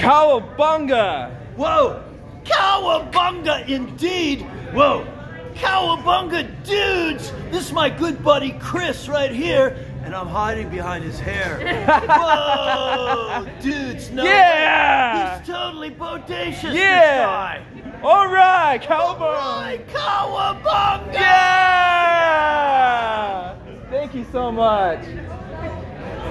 Cowabunga! Whoa! Cowabunga indeed! Whoa! Cowabunga dudes! This is my good buddy Chris right here, and I'm hiding behind his hair. Whoa! Dudes, no Yeah! way. He's totally bodacious, Yeah! this guy. All right, cowboy! Cowabunga! Yeah! Thank you so much.